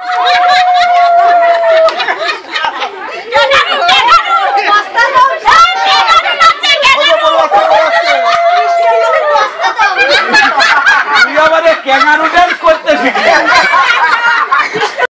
Hey!